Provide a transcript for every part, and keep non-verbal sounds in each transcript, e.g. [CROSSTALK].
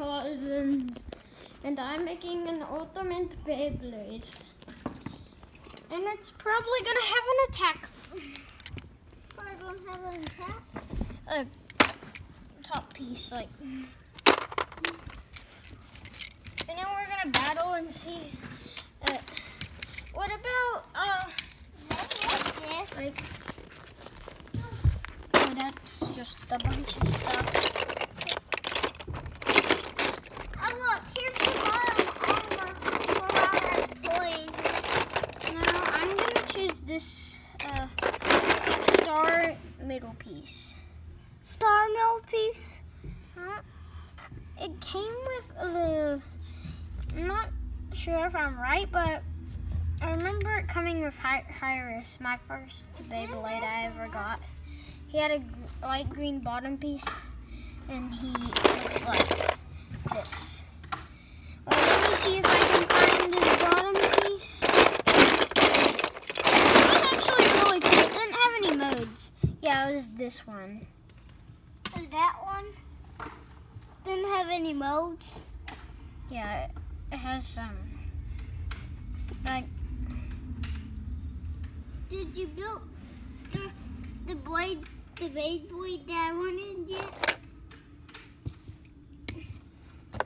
cousins, and I'm making an ultimate Beyblade. And it's probably gonna have an attack. We're gonna have an attack. A top piece, like. And then we're gonna battle and see. Uh, what about uh, like? Oh, that's just a bunch of stuff. Oh look, here's the bottom armor for our toys. Now I'm gonna choose this uh, star middle piece. Star middle piece. Huh? It came with the. I'm not sure if I'm right, but I remember it coming with Hy- Hyris, my first Beyblade I ever got. He had a light green bottom piece, and he looks like this. Well, let me see if I can find his bottom piece. It was actually really cool. It didn't have any modes. Yeah, it was this one. Is that one? Didn't any modes. Yeah, it, it has some. Like, Did you build the, the blade, the blade blade that I wanted yet?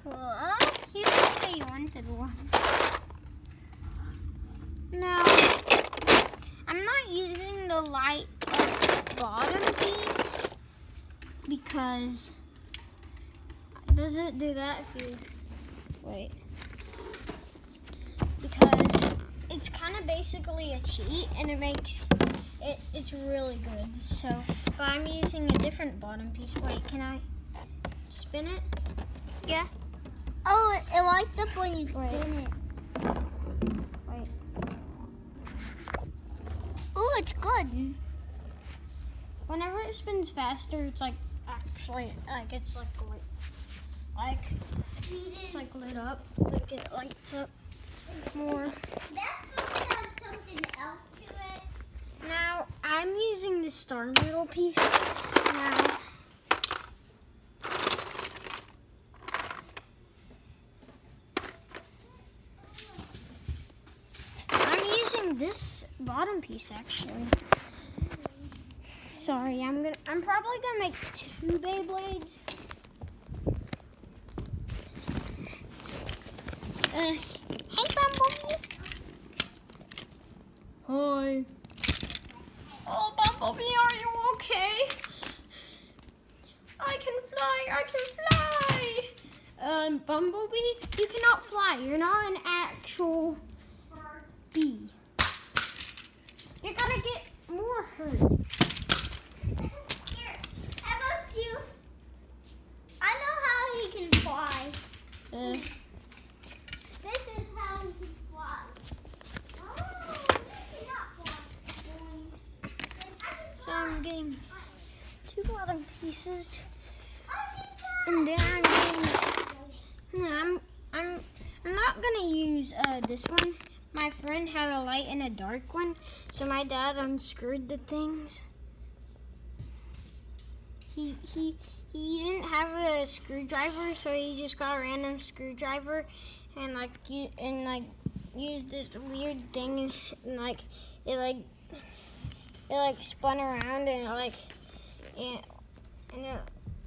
well, you can say you wanted one. No, I'm not using the light bottom piece because does it do that if you wait? Because it's kind of basically a cheat and it makes it it's really good. So, but I'm using a different bottom piece. Wait, can I spin it? Yeah. Oh, it, it lights up when you Wait. spin it. Wait. Oh, it's good. Mm-hmm. Whenever it spins faster, it's like actually like it's like like it's like lit up, like it lights up more. That's supposed to have something else to it. Now I'm using the star middle piece. Now I'm using this bottom piece actually. Sorry, I'm gonna. I'm probably gonna make two Beyblades. Uh, hey, Bumblebee. Hi. Oh, Bumblebee, are you okay? I can fly. I can fly. Um, Bumblebee, you cannot fly. You're not an actual bee. You're gonna get more hurt. Here, how about you? I know how he can fly. Uh, This is how he can fly. Oh, you cannot fly. Then I can so I'm getting two bottom And then I'm getting. No, I'm I'm I'm not gonna use uh this one. My friend had a light and a dark one, so my dad unscrewed the things. He he he didn't have a screwdriver, so he just got a random screwdriver and like and like used this weird thing and like it like it like spun around and like and and it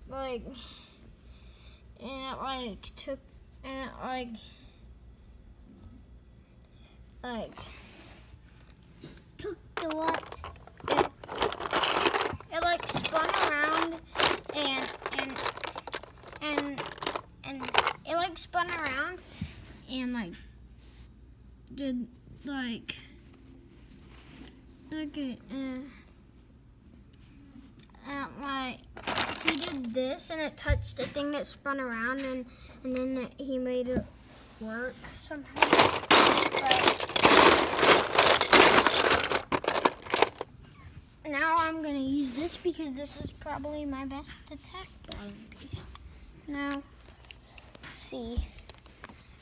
like and it like took and it like like Took the what? it, it like spun around and and and and it like spun around and like did like okay uh, and like he did this and it touched a thing that spun around and and then it, he made it work somehow but now I'm gonna use this because this is probably my best attack bottom piece. Now, see,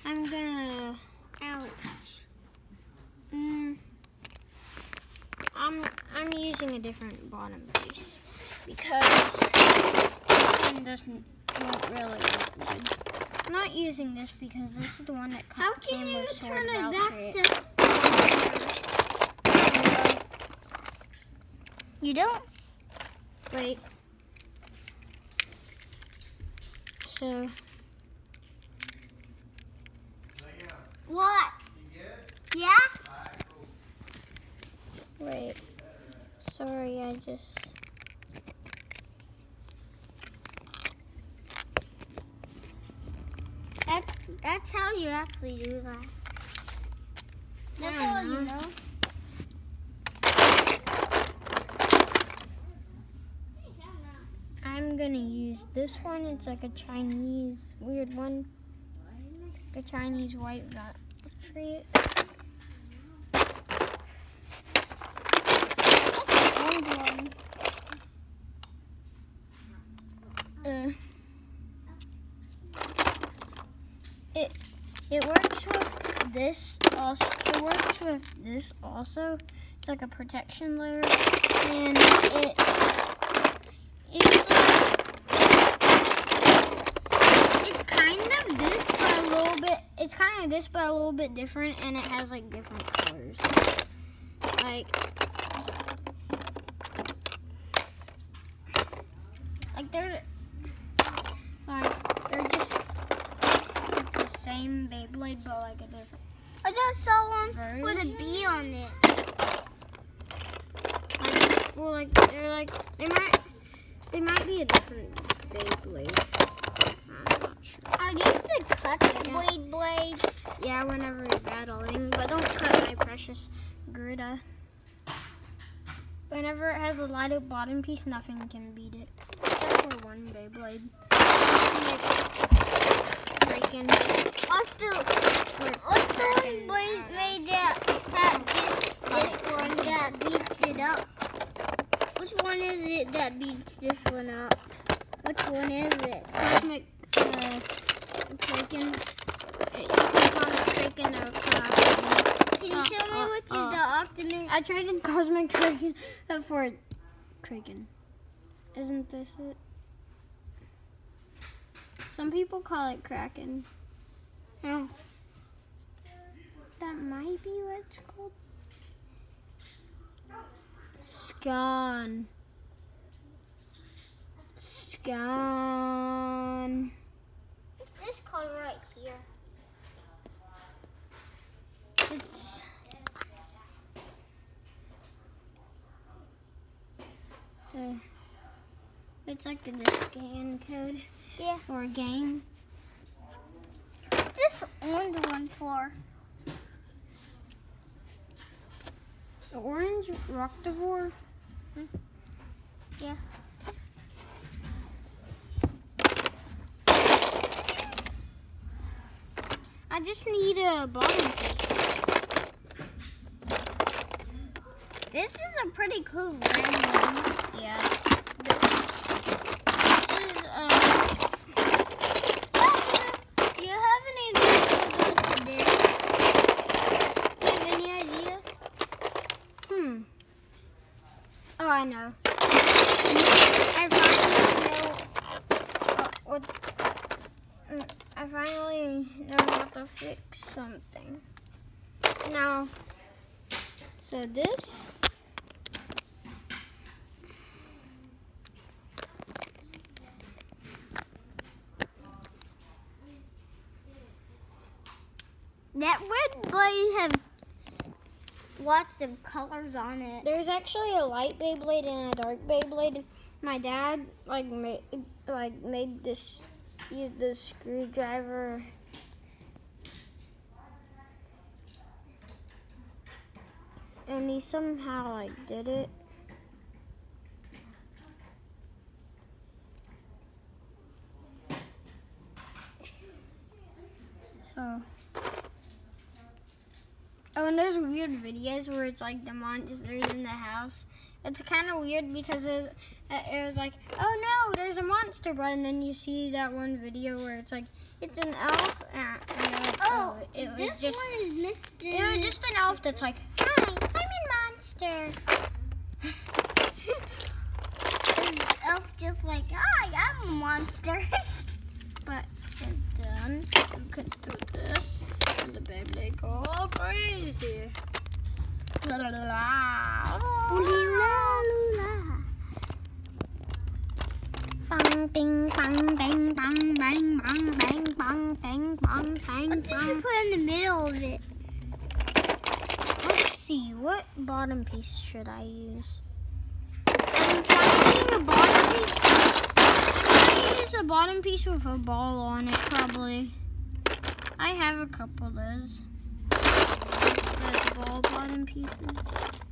I'm gonna, ouch. Mm, I'm I'm using a different bottom piece because this one doesn't won't really look good. not using this because this is the one that How can came you with sword turn it back to? You don't. Wait. So What? Yeah. wait. Sorry, I just. That's how you actually do that. That's all you know. I'm gonna use this one. It's like a Chinese weird one. The Chinese white vat tree one. Uh, it it works with this also. It works with this also. It's like a protection layer, and it it's it's kind of this, but a little bit. It's kind of this, but a little bit different, and it has like different colors. Like like they're like they're just the same Beyblade, but like a different. I just saw one with a Version? bee on it. Like, well, like they're like they might they might be a different Beyblade. I'm not sure. I used to cut the Yeah. blade blades. Yeah, whenever you're battling, but don't cut my precious Gruda. Whenever it has a light up bottom piece, nothing can beat it. Except for one Beyblade. Like. What's the what's the one blade made that that beats this one that beats it up? Which one is it that beats this one up? Which one is it? Cosmic, uh, Kraken. Uh, You can call it Kraken or Kraken. Can you Uh, show me uh, which uh. is the Optimus? I traded Cosmic Kraken for Kraken. Isn't this it? Some people call it Kraken. No. That might be what it's called. Scan. Scan. What's this color right here? It's. Uh, it's like the scan code Yeah. for a game. What's this orange one for? The orange Roctivore. Yeah. I just need a bottom piece. This is a pretty cool one. Yeah. Uh. Do you have any any idea? Hmm. Oh, I know. I finally know what. I finally know how to fix something. Now, so this. That red blade have lots of colors on it. There's actually a light Beyblade and a dark Beyblade. My dad like made like made this use the screwdriver. And he somehow like did it. So Oh, and there's weird videos where it's like the monsters in the house. It's kind of weird because it, it was like, oh no, there's a monster, but and then you see that one video where it's like, it's an elf. And, like, oh, oh, it was this just, one is Mr. it was just an elf that's like, hi, I'm a monster. [LAUGHS] Elf just like, hi, I'm a monster. [LAUGHS] But uh. You can do this, and the Beyblade go crazy. La la la la. Bang, bing, bang, bang, bang, bang, bang, bang, bang, bang, bang, bang, What did you bang. put in the middle of it? Let's see, what bottom piece should I use? I'm finding a bottom piece. I'm gonna use a bottom piece with a ball on it, probably. I have a couple of those. Ball bottom pieces.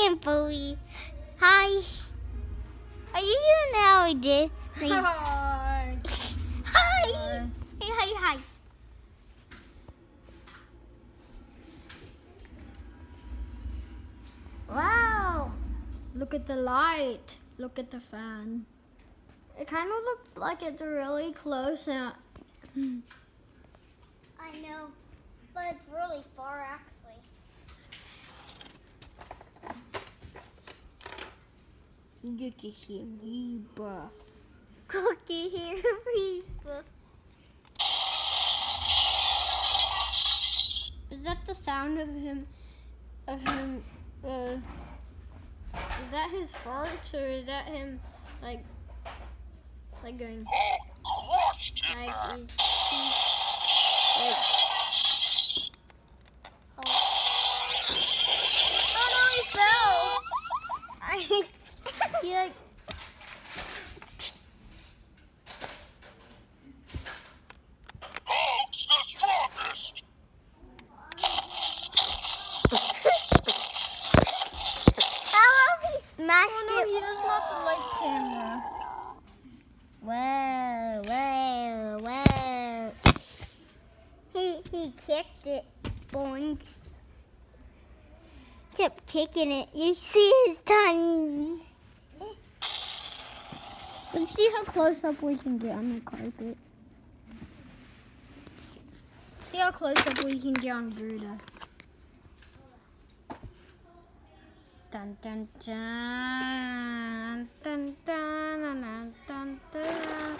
Can't believe. Hi. Are you doing how I did? [LAUGHS] Hi. Hi. Hey, hi, hi. Wow. Look at the light. Look at the fan. It kind of looks like it's really close now. I know, but it's really far actually. You can hear me buff. Cookie here, people. Is that the sound of him? Of him? Uh, is that his farts or is that him like, like going like his teeth? Like, oh no, he fell! I, he like. How have he smashed Oh no, it? he does not like camera. Whoa, whoa, whoa. He he kicked it. Boink. Kept kicking it. You see his tongue. Let's see how close up we can get on the carpet. See how close up we can get on Gruda. Dun dun dun dun dun dun dun dun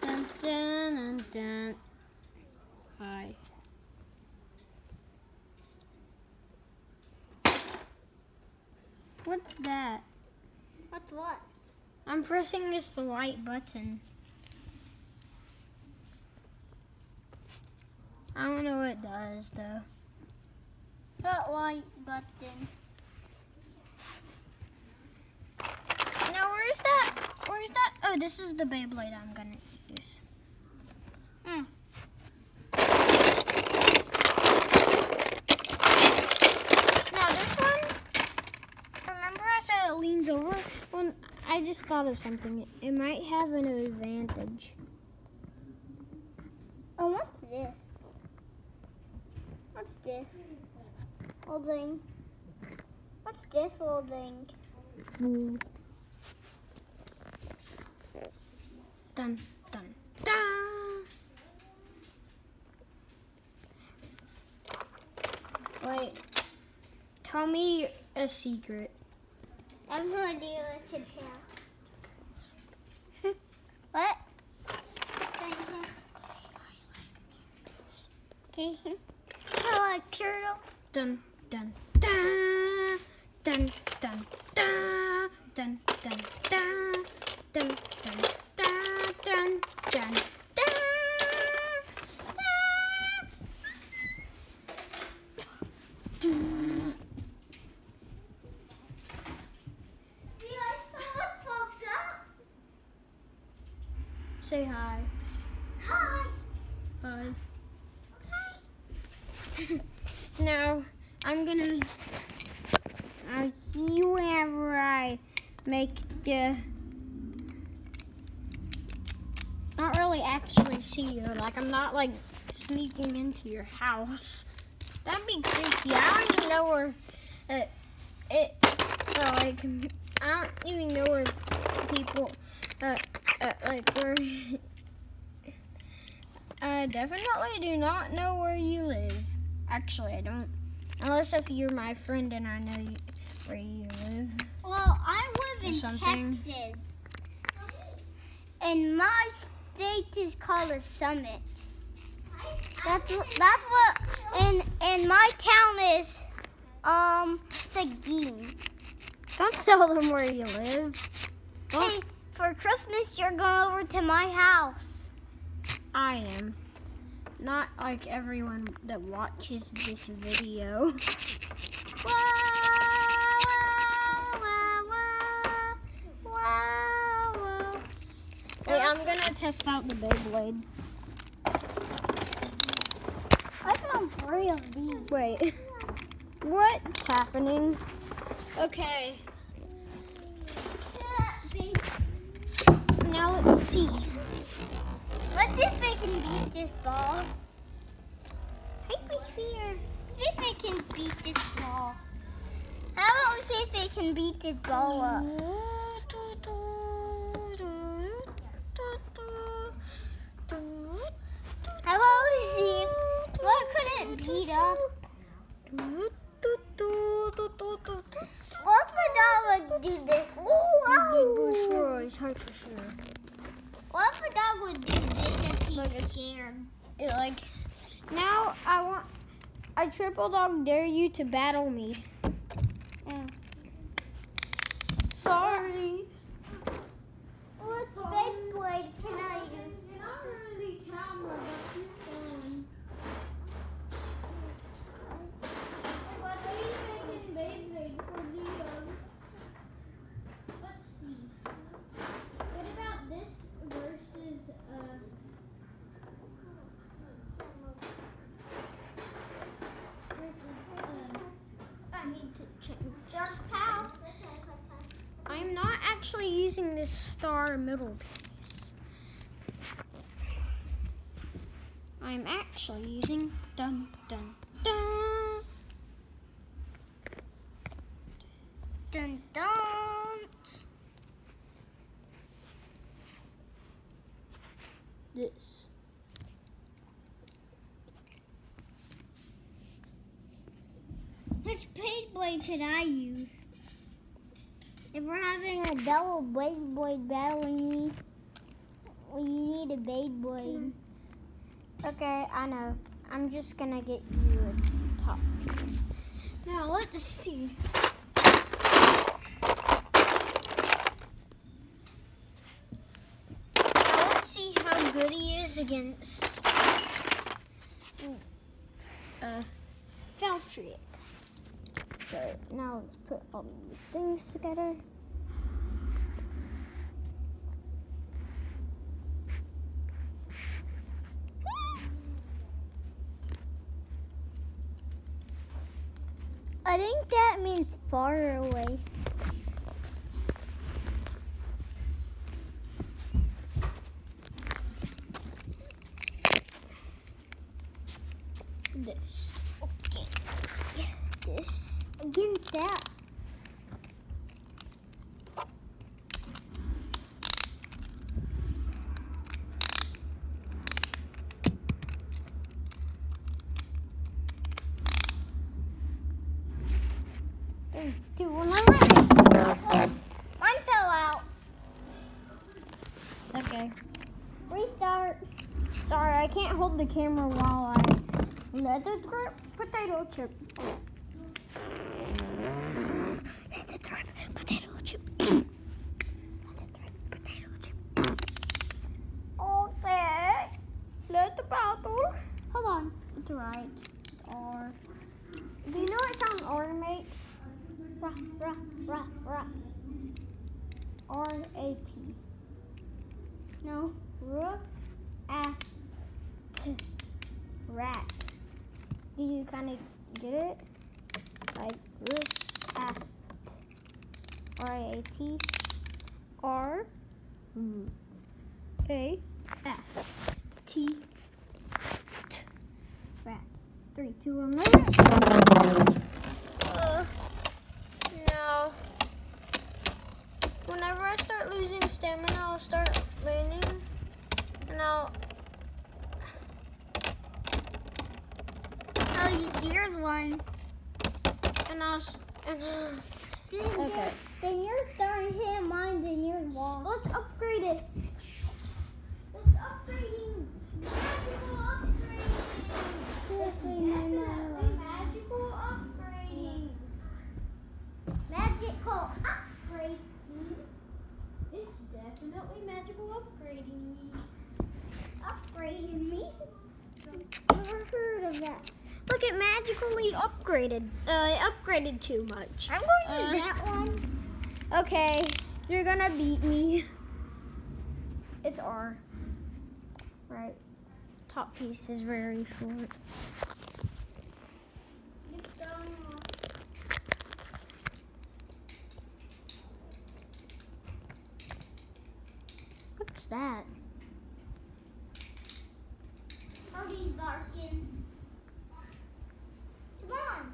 dun dun dun. Hi. What's that? What's what? I'm pressing this white button. I don't know what it does though. That white button. Now where's that? Where's that? Oh, this is the Beyblade I'm gonna use. Hmm. Now this one, remember I said it leans over? When I just thought of something. It might have an advantage. Oh, what's this? What's this? Holding. What's this holding? Ooh. Dun dun dun. Wait. Tell me a secret. I have no idea what to tell. what? Okay. I like turtles. Dun dun dun dun dun dun dun dun dun dun dun dun dun dun Say hi. Hi. Hi. Okay. [LAUGHS] now, I'm gonna, I'll see you whenever I make the, not really actually see you, like I'm not like sneaking into your house. That'd be creepy. I don't even know where it, it uh, like, I don't even know where people, uh, uh, like where. [LAUGHS] I definitely do not know where you live. Actually, I don't. Unless if you're my friend and I know you, where you live. Well, I live in something. Texas. And my state is called a summit. That's that's what and and my town is um Seguin. Don't tell them where you live. Hey, for Christmas you're going over to my house. I am. Not like everyone that watches this video. [LAUGHS] Wait, I'm gonna test out the Beyblade. I found three of these. Wait. [LAUGHS] What's happening? Okay, now let's see. Let's see if they can beat this ball. Hey, here. See if they can beat this ball. How about we see if they can beat this ball up? How about we see what could it beat up? What if a dog would do this? Ooh, Sure, it's hard for sure. What if a dog would do this if he's it's- scared? It, like, now I want, I triple dog dare you to battle me. Sorry. Which Beyblade can I use? not really camera, but you can. But are you making Beyblade for the, um, let's see. What about this versus, uh, versus, uh, I need to change. Just how? I'm not actually using this star middle piece. I'm actually using dun dun dun. Dun dun. This. Which Beyblade can I use? If we're having a double Beyblade battle, we need, we need a Beyblade. Okay, I know. I'm just gonna get you a top piece. Now let's see. Now let's see how good he is against uh Valtryek. But now let's put all these things together. I think that means far away. This. Okay. This. Against that. Three, two, one, one. Mine fell out. Okay. Restart. Sorry, I can't hold the camera while I let it drip potato chip. Let it drip potato chip. let it drip potato chip. Okay. Let the battle. Hold on. It's right. R. Do you know what sound R makes? Rah, rah, rah, rah. R A T. No. R A T. Rat. Do you kind of get it? Like look at R A T R A F T T rat. Three, two, one, rat. Uh, no. Whenever I start losing stamina, I'll start landing, and I'll. Oh, you- here's one. And I'll. s- And, Then, Okay. then you're starting hitting mine, then you're wall. let's upgrade it. It's upgrading. Magical upgrading. It's definitely magical upgrading. Magical upgrading. It's definitely magical upgrading. Upgrading me? Never heard of that. Look at magically upgraded. Uh, upgraded too much. I'm going to Uh, that one. Okay, you're gonna beat me. It's R. Right. Top piece is very short. What's that? Party's barking. Come on.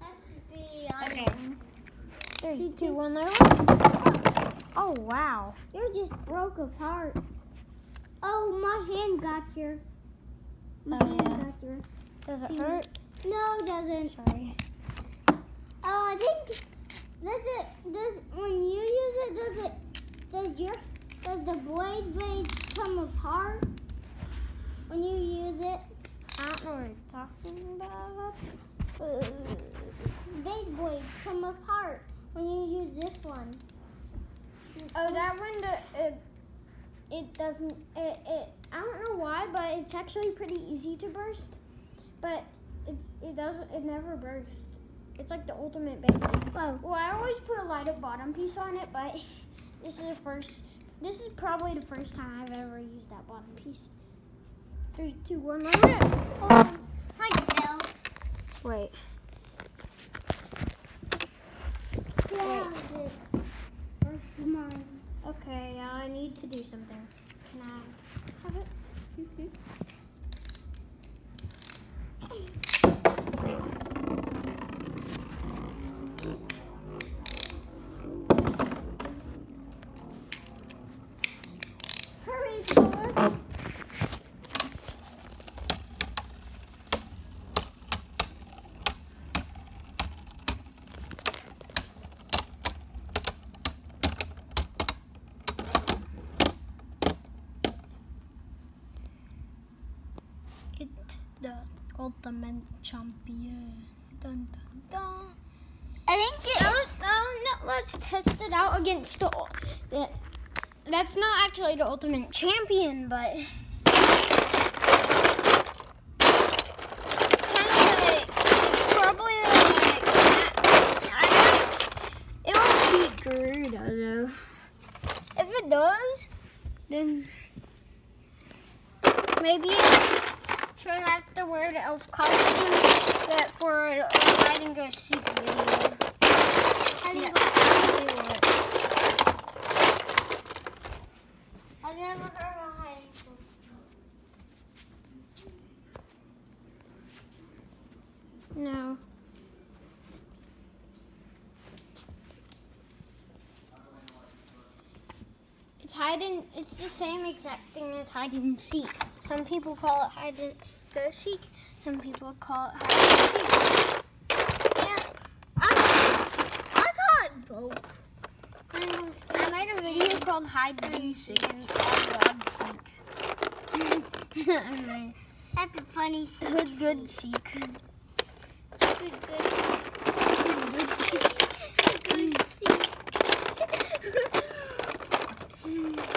That should be on Okay. Three, two, mm-hmm. one, there. Oh wow. You just broke apart. Oh, my hand got yours. My Oh, hand yeah. got yours. Does it hurt? No, it doesn't. Sorry. Oh, I think does it does when you use it does it does your does the blade blade come apart when you use it? I don't know what you're talking about. Blade blades come apart when you use this one. Oh, that one, the, it, it doesn't, it, it, I don't know why, but it's actually pretty easy to burst. But it's, it doesn't, it never bursts. It's like the ultimate Beyblade. Whoa. Well, I always put a light-up bottom piece on it, but [LAUGHS] this is the first, this is probably the first time I've ever used that bottom piece. Three, two, one, let it. Hi, Bill. Wait. Yeah. Where's mine? Okay, I need to do something. Can I have it? [LAUGHS] Mm-hmm. Hurry, Paula. It's the ultimate champion. Dun dun dun. I think it. Oh, oh, let's test it out against the. the that's not actually the ultimate champion, but. Garuda though. If it does, then maybe should have to wear the elf costume that for a hide and go seek video. Yeah. I've never heard of hide and go No. It's hide and it's the same exact thing as hide and seek. Some people call it hide and go seek. Some people call it hide. Yeah. I, I got both. I made a video called Hide and Seek and called God Seek. [LAUGHS] That's a funny seek. good good seek. Good, good. Good seek. Good seek. [LAUGHS] [LAUGHS]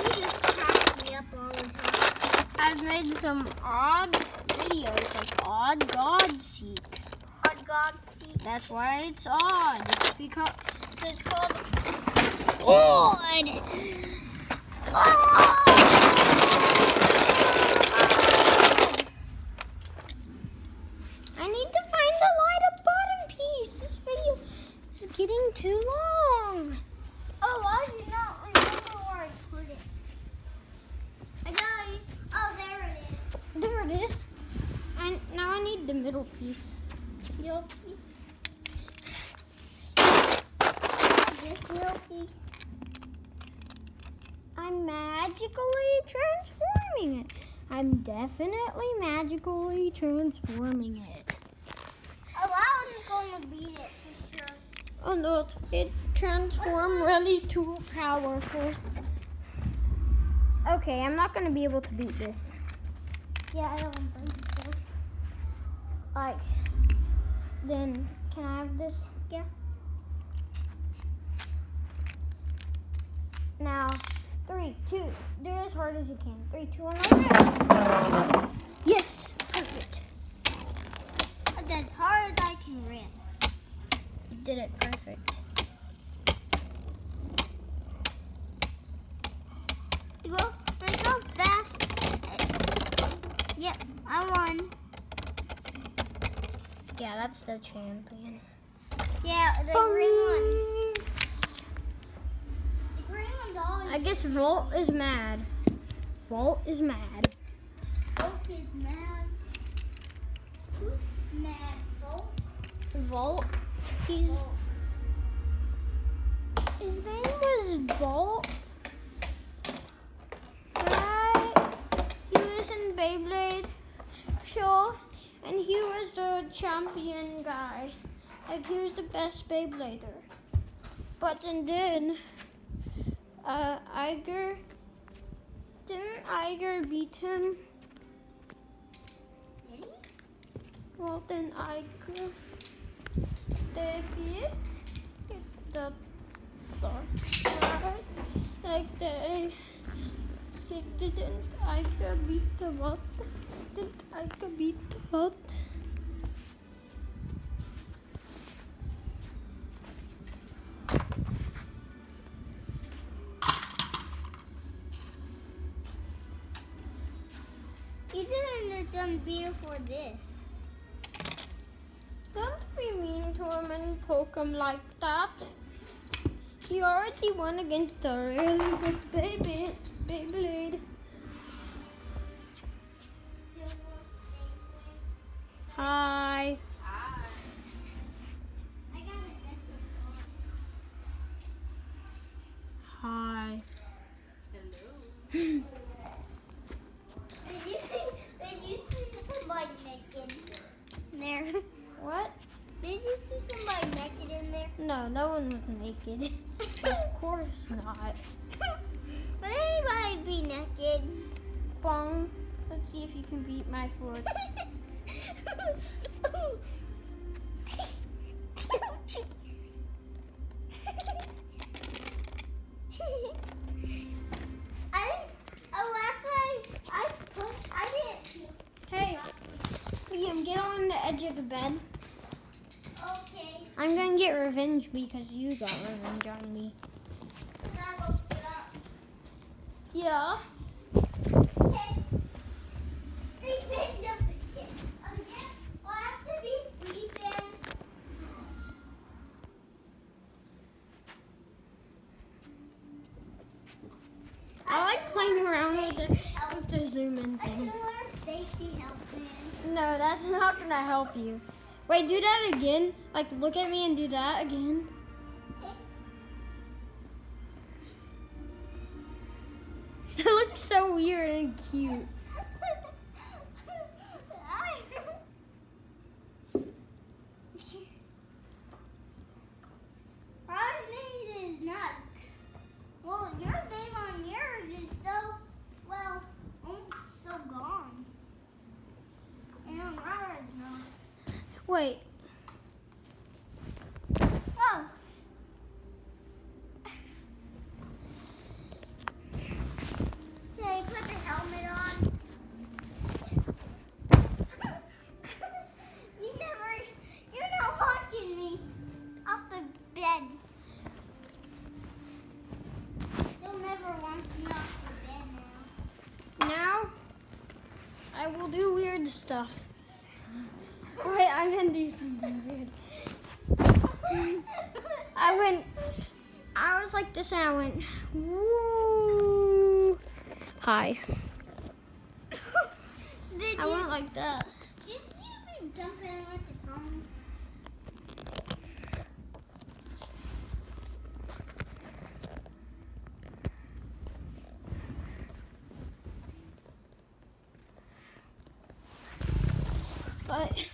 You just crack me up all the time. I've made some odd videos like odd God Seek. On God's seek. That's why it's odd. Because it's called oh. Odd. Oh! Milkies. Milkies. Just Milkies. I'm magically it. I'm definitely magically transforming it. Oh, I'm gonna beat it for sure. Oh no, it transformed really too powerful. Okay, I'm not gonna be able to beat this. Yeah, I don't think so. Like, then can I have this? Yeah. Now, three, two, do it as hard as you can. Three, two, one. Yes, perfect. That's as hard as I can run. You did it perfect. You go. When it goes fast. Yep, I won. Yeah, that's the champion. Yeah, the oh, green one. I guess Valt is mad. Valt is mad. Valt is mad. Who's mad? Valt? Valt, he's his name was Valt. Right? He was in Beyblade show, and he was the champion guy. Like he was the best Beyblader. But and then, uh, Aiger didn't Aiger beat him? Did? Well, then Aiger debut the dark side. Like they, like didn't Aiger beat the what? Didn't Aiger beat the what? Done before this. Don't be mean to him and poke him like that. He already won against a really good baby Beyblade. Hi. I got a message. Hi. Did [LAUGHS] [LAUGHS] there? [LAUGHS] What? Did you see somebody naked in there? No, no one was naked. [LAUGHS] of course not. [LAUGHS] Would anybody be naked? Bong. Let's see if you can beat my foot. Edge of the bed. okay. I'm gonna get revenge because you got revenge on me. Now go get up. Yeah. Okay. Revenge of the kid. Again, we'll have to be sleeping. I like playing around with the, with the zoom in I can thing. wear safety helmet. No, that's not gonna help you. Wait, do that again. Like, look at me and do that again. [LAUGHS] It looks so weird and cute. Rob's name is not. Well, your name on yours is so, well, almost so gone. And on Rob's not. Wait, Oh. Yeah, you put the helmet on. you never, you're not watching me off the bed. You'll never want me off the bed now. now I will do weird stuff. Wait, I'm gonna do something weird. I went, I was like this and I went, woo. Hi. Did I you, went like that. did you jump in with the phone. But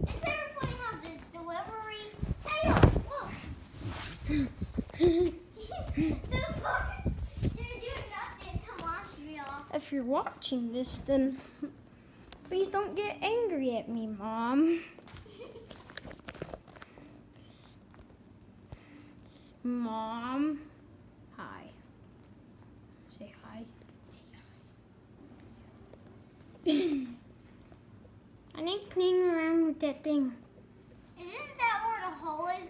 Instead of putting out the delivery, hey, whoa. so far, you're doing nothing to wash me off. if you're watching this, then please don't get angry at me, Mom. Mom. Hi. Say hi. Say hi. [COUGHS] I need playing around with that thing. Isn't that where the hole is,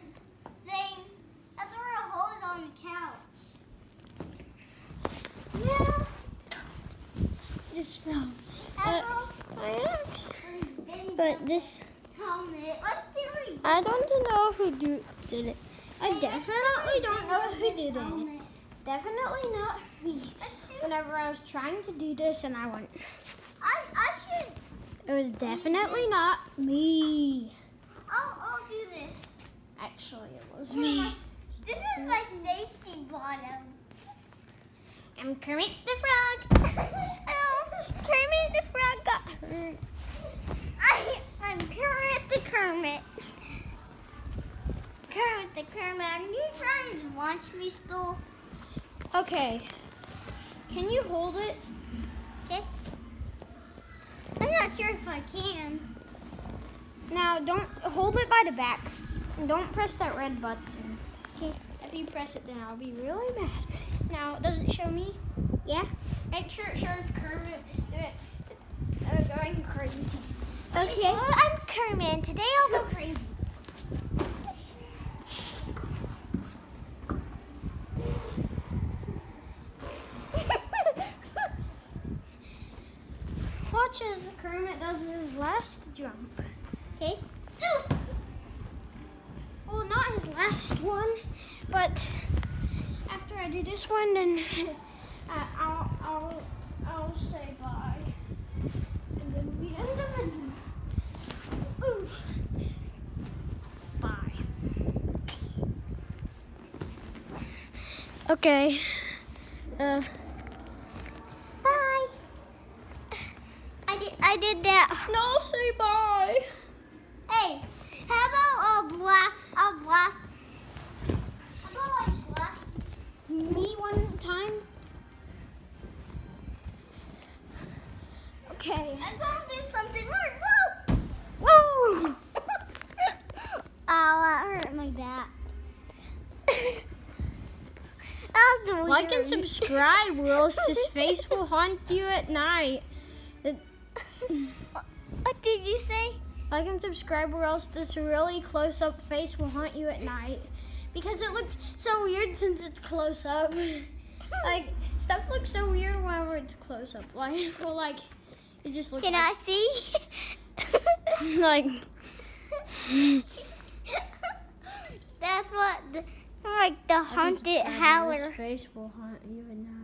Zane? That's where the hole is on the couch. Yeah. Fell. Apple, But this, I don't know who do, did it. I definitely don't know who did it. Definitely not me. Whenever I was trying to do this and I went, I, I should. it was definitely not me. I'll, I'll do this. Actually, it was me. This is my safety bottom. I'm Kermit the Frog. [LAUGHS] Oh, Kermit the Frog got hurt. I, I'm Kermit the Kermit. Kermit the Kermit. Are you trying to launch me still? Okay. Can you hold it? Okay. I'm not sure if I can. Now, don't hold it by the back. Don't press that red button. Okay. If you press it, then I'll be really mad. Now, does it show me? Yeah. Make sure it shows Kermit uh, uh, going crazy. Okay. So, I'm Kermit. and Today I'll go [LAUGHS] crazy. Watch as Kermit does his last jump. okay. Well, not his last one, but after I do this one, then [LAUGHS] I'll, I'll, I'll say bye. And then we end the video. Bye. Okay. Uh. Bye. I did. I did that. No, say bye. Hey, how about a blast? A blast. How about a blast? Me one time. Okay. I'm gonna do something weird. Woo! Whoa! [LAUGHS] oh, that hurt my back. [LAUGHS] that was weird. Like and subscribe, or else his [LAUGHS] face will haunt you at night. The- What did you say? Like and subscribe, or else this really close up face will haunt you at night. Because it looked so weird since it's close up. [LAUGHS] like, stuff looks so weird whenever it's close up. Like, [LAUGHS] well, like, it just looks Can like, I see? [LAUGHS] like, That's what, the, like the haunted subscribe, or else howler. His face will haunt you night.